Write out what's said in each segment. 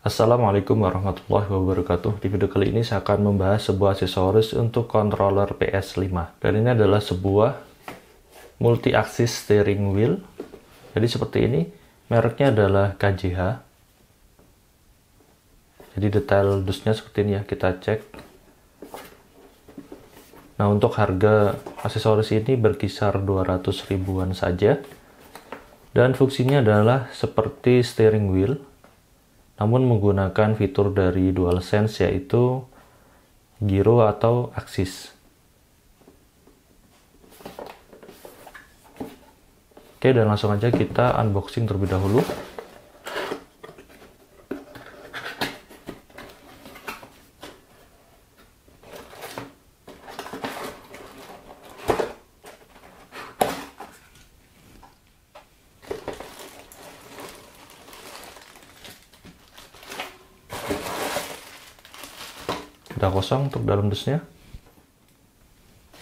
Assalamualaikum warahmatullahi wabarakatuh. Di video kali ini saya akan membahas sebuah aksesoris untuk controller PS5. Dan ini adalah sebuah multi-axis steering wheel. Jadi seperti ini, mereknya adalah KJH. Jadi detail dusnya seperti ini ya, kita cek. Nah untuk harga aksesoris ini berkisar 200 ribuan saja. Dan fungsinya adalah seperti steering wheel namun menggunakan fitur dari DualSense yaitu giro atau aksis. Oke, dan langsung aja kita unboxing terlebih dahulu. Udah kosong untuk dalam dusnya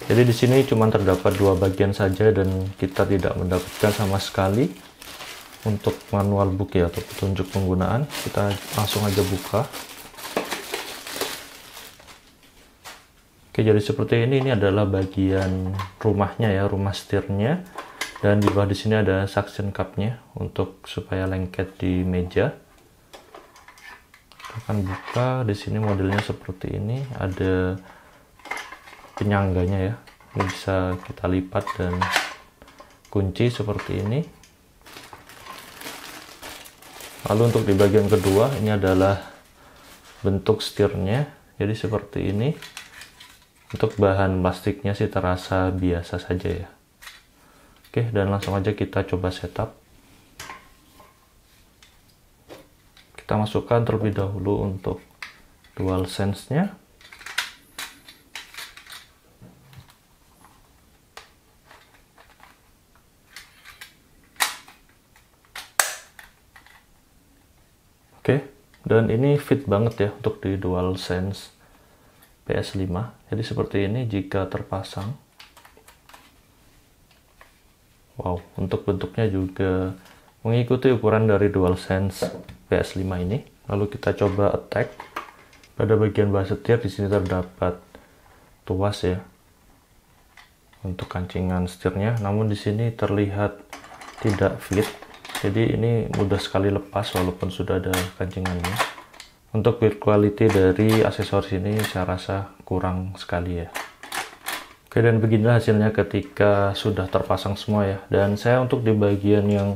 jadi di sini cuma terdapat dua bagian saja dan kita tidak mendapatkan sama sekali untuk manual book ya atau petunjuk penggunaan. Kita langsung aja buka. Oke jadi seperti ini. Ini adalah bagian rumahnya ya rumah setirnya. Dan di bawah di sini ada suction cupnya untuk supaya lengket di meja akan buka. Di sini modelnya seperti ini. Ada penyangganya ya. Ini bisa kita lipat dan kunci seperti ini. Lalu untuk di bagian kedua ini adalah bentuk setirnya. Jadi seperti ini. Untuk bahan plastiknya sih terasa biasa saja ya. Oke dan langsung aja kita coba setup kita masukkan terlebih dahulu untuk dual sense nya oke dan ini fit banget ya untuk di dual sense PS5 jadi seperti ini jika terpasang. Wow untuk bentuknya juga mengikuti ukuran dari DualSense PS5 ini. Lalu kita coba attack. Pada bagian bawah setir di sini terdapat tuas ya untuk kancingan setirnya. Namun di sini terlihat tidak fit. Jadi ini mudah sekali lepas walaupun sudah ada kancingannya. Untuk build quality dari aksesoris ini saya rasa kurang sekali ya. Oke dan beginilah hasilnya ketika sudah terpasang semua ya. Dan saya untuk di bagian yang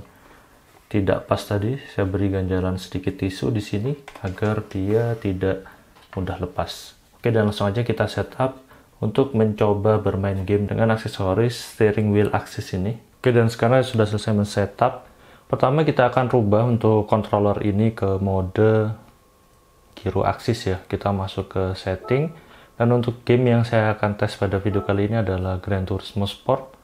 tidak pas tadi saya beri ganjalan sedikit tisu di sini agar dia tidak mudah lepas. Oke dan langsung aja kita setup untuk mencoba bermain game dengan aksesoris steering wheel axis ini. Oke dan sekarang sudah selesai men-setup pertama kita akan rubah untuk controller ini ke mode giro axis ya. Kita masuk ke setting. Dan untuk game yang saya akan tes pada video kali ini adalah Gran Turismo Sport.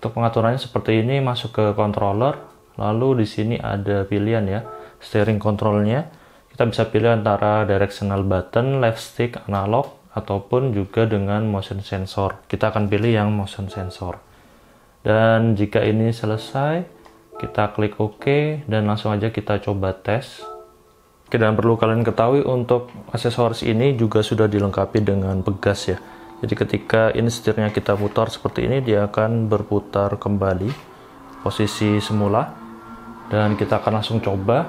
Untuk pengaturannya seperti ini masuk ke controller Lalu di sini ada pilihan ya, steering controlnya. Kita bisa pilih antara directional button, left stick, analog, ataupun juga dengan motion sensor. Kita akan pilih yang motion sensor. Dan jika ini selesai, kita klik OK dan langsung aja kita coba tes. Oke, dan perlu kalian ketahui untuk aksesoris ini juga sudah dilengkapi dengan pegas ya. Jadi ketika ini setirnya kita putar seperti ini, dia akan berputar kembali posisi semula dan kita akan langsung coba.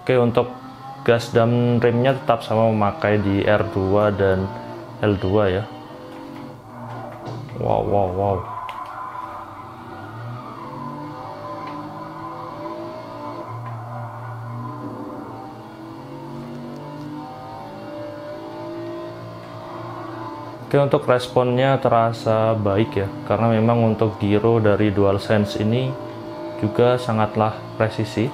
Oke untuk gas dan remnya tetap sama memakai di R2 dan L2 ya. Wow wow wow Oke untuk responnya terasa baik ya karena memang untuk giro dari DualSense ini juga sangatlah presisi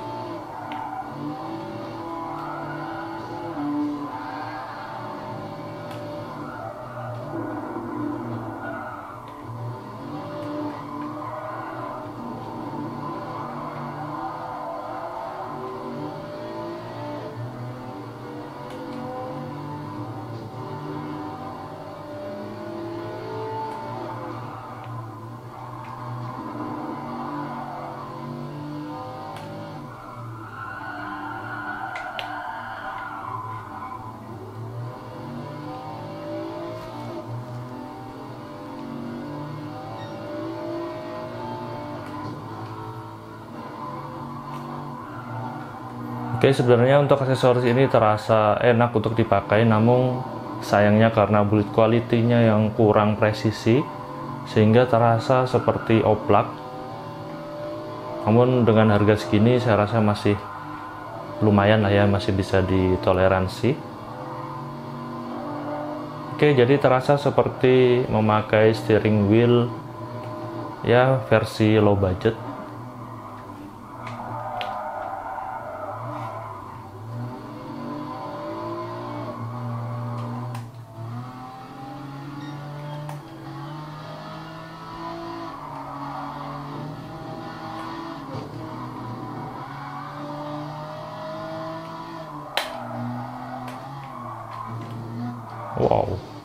Oke, sebenarnya untuk aksesoris ini terasa enak untuk dipakai, namun sayangnya karena build quality-nya yang kurang presisi, sehingga terasa seperti oplak. Namun dengan harga segini saya rasa masih lumayan lah ya, masih bisa ditoleransi. Oke, jadi terasa seperti memakai steering wheel ya versi low budget Wow.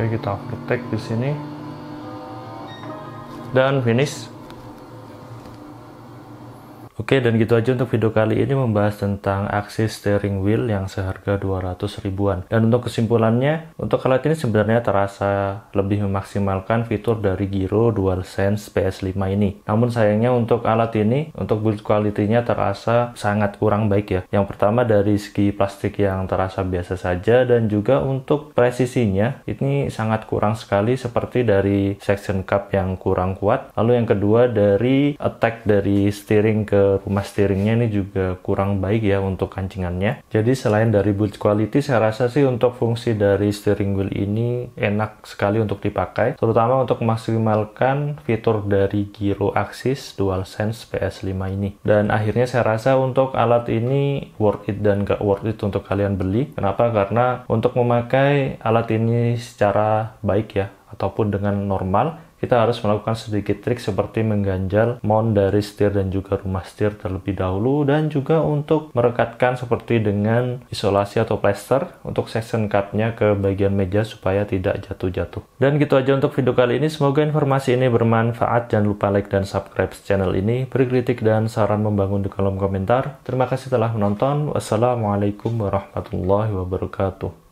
Oke, kita overtake di sini. Dan finish. Oke, dan gitu aja untuk video kali ini membahas tentang aksi steering wheel yang seharga 200 ribuan. Dan untuk kesimpulannya, untuk alat ini sebenarnya terasa lebih memaksimalkan fitur dari Giro DualSense PS5 ini. Namun sayangnya untuk alat ini, untuk build quality-nya terasa sangat kurang baik ya. Yang pertama dari segi plastik yang terasa biasa saja, dan juga untuk presisinya, ini sangat kurang sekali seperti dari section cup yang kurang kuat. Lalu yang kedua dari attack dari steering ke rumah steeringnya ini juga kurang baik ya untuk kancingannya. Jadi selain dari build quality, saya rasa sih untuk fungsi dari steering wheel ini enak sekali untuk dipakai, terutama untuk memaksimalkan fitur dari Giro Axis DualSense PS5 ini. Dan akhirnya saya rasa untuk alat ini worth it dan gak worth it untuk kalian beli. Kenapa? Karena untuk memakai alat ini secara baik ya, ataupun dengan normal, kita harus melakukan sedikit trik seperti mengganjal mount dari setir dan juga rumah setir terlebih dahulu dan juga untuk merekatkan seperti dengan isolasi atau plaster untuk section cutnya ke bagian meja supaya tidak jatuh-jatuh. Dan gitu aja untuk video kali ini. Semoga informasi ini bermanfaat. Jangan lupa like dan subscribe channel ini. Beri kritik dan saran membangun di kolom komentar. Terima kasih telah menonton. Wassalamualaikum warahmatullahi wabarakatuh.